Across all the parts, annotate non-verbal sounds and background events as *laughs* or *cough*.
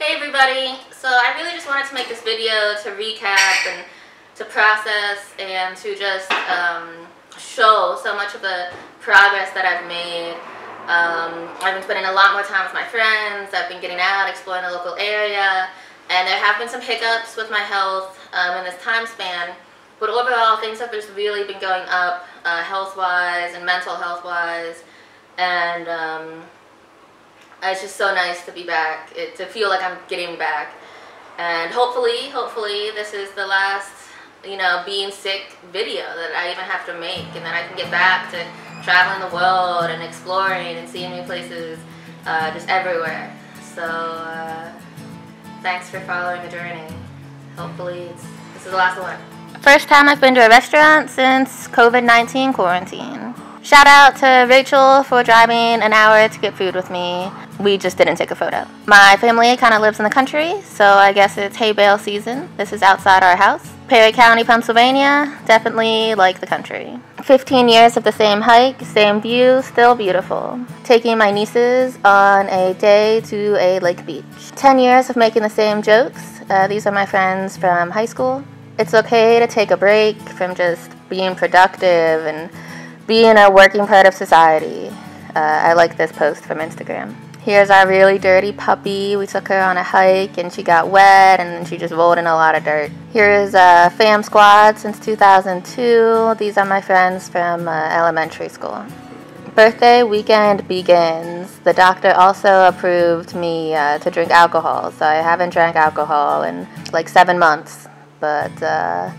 Hey everybody! So I really just wanted to make this video to recap and to process and to just um, show so much of the progress that I've made. Um, I've been spending a lot more time with my friends, I've been getting out, exploring the local area, and there have been some hiccups with my health um, in this time span. But overall, things have just really been going up uh, health-wise and mental health-wise. And um, it's just so nice to be back, it, to feel like I'm getting back. And hopefully, hopefully this is the last, you know, being sick video that I even have to make. And then I can get back to traveling the world and exploring and seeing new places uh, just everywhere. So uh, thanks for following the journey. Hopefully this is the last one. First time I've been to a restaurant since COVID-19 quarantine. Shout out to Rachel for driving an hour to get food with me. We just didn't take a photo. My family kind of lives in the country, so I guess it's hay bale season. This is outside our house. Perry County, Pennsylvania, definitely like the country. 15 years of the same hike, same view, still beautiful. Taking my nieces on a day to a lake beach. 10 years of making the same jokes. Uh, these are my friends from high school. It's okay to take a break from just being productive and being a working part of society. Uh, I like this post from Instagram. Here's our really dirty puppy. We took her on a hike and she got wet and then she just rolled in a lot of dirt. Here's a Fam Squad since 2002. These are my friends from uh, elementary school. Birthday weekend begins. The doctor also approved me uh, to drink alcohol, so I haven't drank alcohol in like seven months but uh,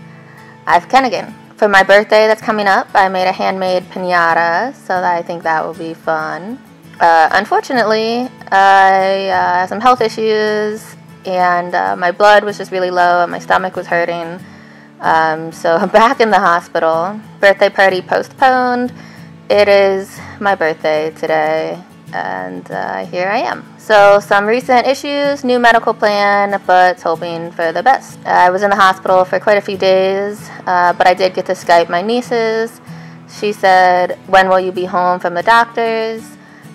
I've Kennigan. For my birthday that's coming up, I made a handmade pinata, so I think that will be fun. Uh, unfortunately, I uh, had some health issues, and uh, my blood was just really low, and my stomach was hurting. Um, so I'm *laughs* back in the hospital. Birthday party postponed. It is my birthday today, and uh, here I am. So some recent issues, new medical plan, but hoping for the best. I was in the hospital for quite a few days, uh, but I did get to Skype my nieces. She said, when will you be home from the doctors?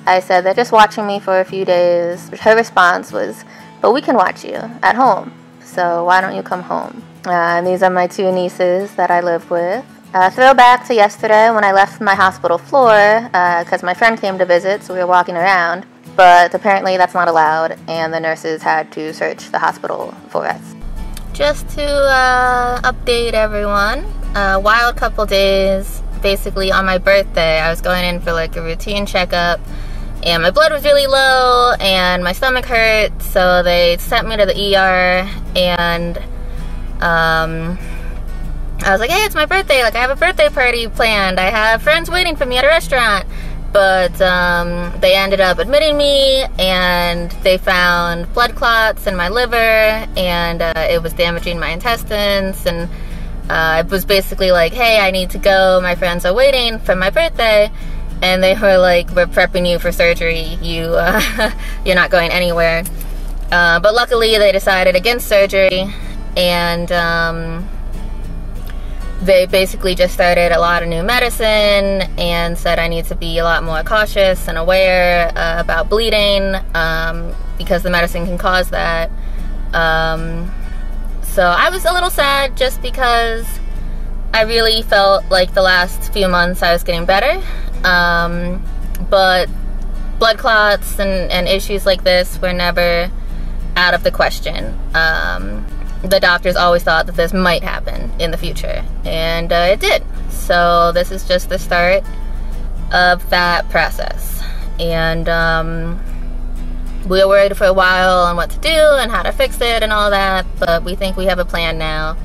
I said, they're just watching me for a few days. Her response was, but we can watch you at home, so why don't you come home? Uh, and these are my two nieces that I live with. Uh, throwback to yesterday when I left my hospital floor because uh, my friend came to visit, so we were walking around. But apparently that's not allowed, and the nurses had to search the hospital for us. Just to uh, update everyone, a wild couple days, basically on my birthday, I was going in for like a routine checkup, and my blood was really low, and my stomach hurt, so they sent me to the ER, and um, I was like, hey, it's my birthday. Like, I have a birthday party planned. I have friends waiting for me at a restaurant. But um, they ended up admitting me, and they found blood clots in my liver, and uh, it was damaging my intestines. And uh, it was basically like, hey, I need to go. My friends are waiting for my birthday. And they were like, we're prepping you for surgery. You, uh, *laughs* you're not going anywhere. Uh, but luckily, they decided against surgery, and um, they basically just started a lot of new medicine and said I need to be a lot more cautious and aware uh, about bleeding um, because the medicine can cause that. Um, so I was a little sad just because I really felt like the last few months I was getting better. Um, but blood clots and, and issues like this were never out of the question. Um, the doctors always thought that this might happen in the future, and uh, it did. So this is just the start of that process, and um, we were worried for a while on what to do and how to fix it and all that, but we think we have a plan now.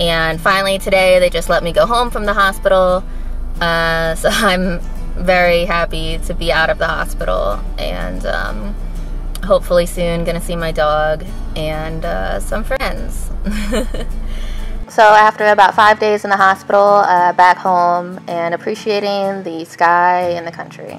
And finally today, they just let me go home from the hospital, uh, *laughs* so I'm very happy to be out of the hospital and. Um, hopefully soon gonna see my dog and uh, some friends. *laughs* so after about five days in the hospital, uh, back home and appreciating the sky and the country.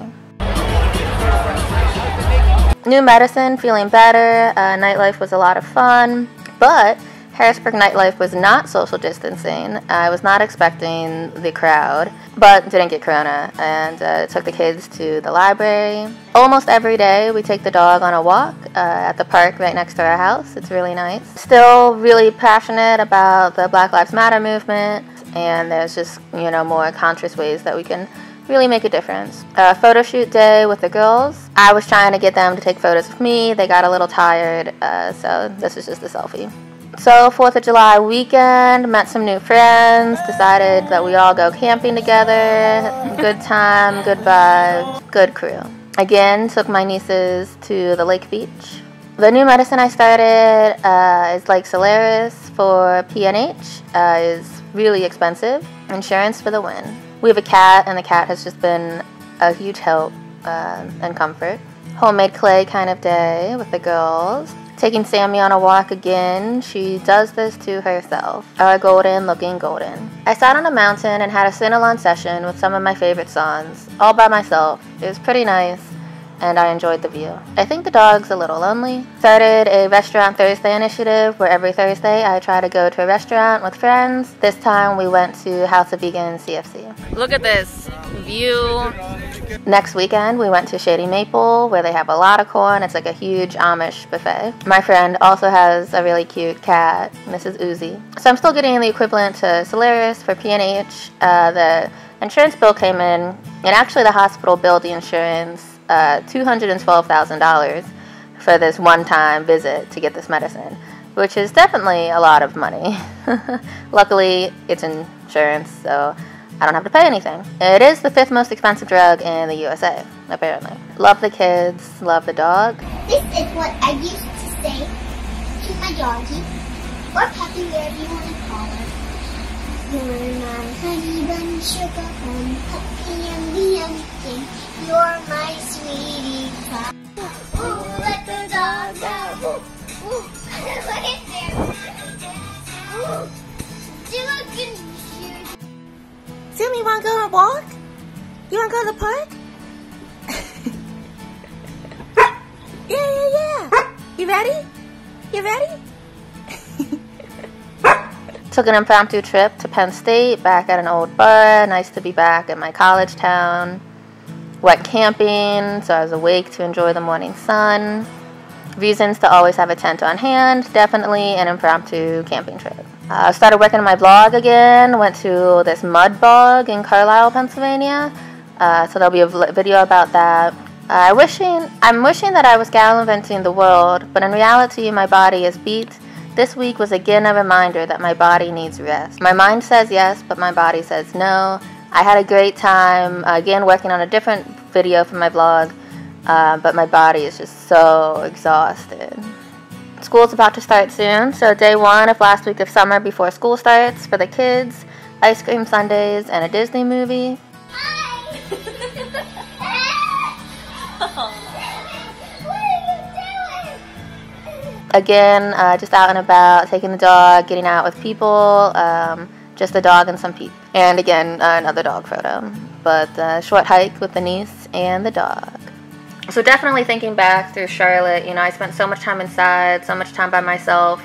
New medicine, feeling better. Uh, nightlife was a lot of fun, but Harrisburg nightlife was not social distancing. I was not expecting the crowd, but didn't get corona and uh, took the kids to the library. Almost every day we take the dog on a walk uh, at the park right next to our house. It's really nice. Still really passionate about the Black Lives Matter movement and there's just, you know, more conscious ways that we can really make a difference. A photo shoot day with the girls. I was trying to get them to take photos of me. They got a little tired, uh, so this is just a selfie. So, 4th of July weekend, met some new friends, decided that we all go camping together. Good time, good vibes, good crew. Again, took my nieces to the lake beach. The new medicine I started uh, is like Soliris for PNH, uh, is really expensive. Insurance for the win. We have a cat, and the cat has just been a huge help uh, and comfort. Homemade clay kind of day with the girls. Taking Sammy on a walk again, she does this to herself. Our golden looking golden. I sat on a mountain and had a sing-along session with some of my favorite songs, all by myself. It was pretty nice, and I enjoyed the view. I think the dog's a little lonely. Started a Restaurant Thursday initiative where every Thursday I try to go to a restaurant with friends. This time we went to House of Vegan CFC. Look at this view Next weekend, we went to Shady Maple where they have a lot of corn. It's like a huge Amish buffet. My friend also has a really cute cat, Mrs. Uzi. So I'm still getting the equivalent to Soliris for PNH. Uh, the insurance bill came in, and actually the hospital billed the insurance uh, $212,000 for this one-time visit to get this medicine, which is definitely a lot of money. *laughs* Luckily, it's insurance, so I don't have to pay anything. It is the fifth most expensive drug in the USA, apparently. Love the kids, love the dog. This is what I used to say to my doggy, or puppy, whatever you want to call her. You're my honey bun sugar home, puppy and the. You're my sweetie pie. Ooh, let the dog out. Ooh, ooh. Look at there. Ooh. You want to go on a walk? You want to go to the park? *laughs* yeah, yeah, yeah. You ready? You ready? *laughs* Took an impromptu trip to Penn State, back at an old bar. Nice to be back in my college town. Went camping, so I was awake to enjoy the morning sun. Reasons to always have a tent on hand, definitely an impromptu camping trip. I uh, started working on my blog again. Went to this mud bog in Carlisle, Pennsylvania. Uh, so there'll be a video about that. Uh, wishing, I'm wishing that I was gallivanting the world, but in reality, my body is beat. This week was again a reminder that my body needs rest. My mind says yes, but my body says no. I had a great time, again, working on a different video for my blog, uh, but my body is just so exhausted. School's about to start soon, so day one of last week of summer before school starts for the kids, ice cream sundaes, and a Disney movie. *laughs* Again, uh, just out and about, taking the dog, getting out with people, um, just the dog and some people. And again, uh, another dog photo. But uh, short hike with the niece and the dog so definitely thinking back through Charlotte, you know, I spent so much time inside, so much time by myself,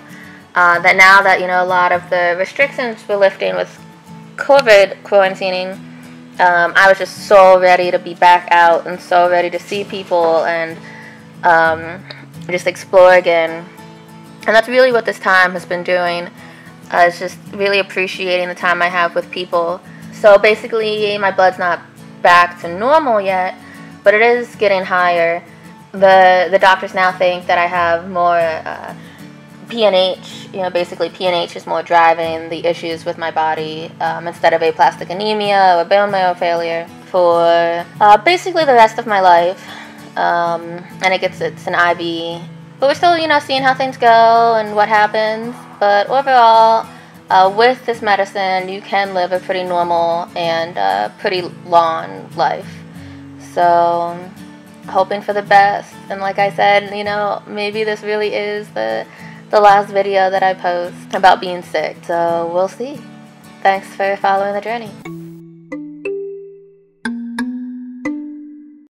uh, that now that, you know, a lot of the restrictions were lifting with COVID quarantining, um, I was just so ready to be back out and so ready to see people and um, just explore again. And that's really what this time has been doing. Uh, it's just really appreciating the time I have with people. So basically, my blood's not back to normal yet, but it is getting higher. The the doctors now think that I have more uh, PNH. You know, basically PNH is more driving the issues with my body um, instead of aplastic anemia or bone marrow failure for uh, basically the rest of my life. Um, and it gets it's an IV, but we're still you know seeing how things go and what happens. But overall. Uh, with this medicine, you can live a pretty normal and uh, pretty long life. So, hoping for the best. And like I said, you know, maybe this really is the the last video that I post about being sick. So, we'll see. Thanks for following the journey.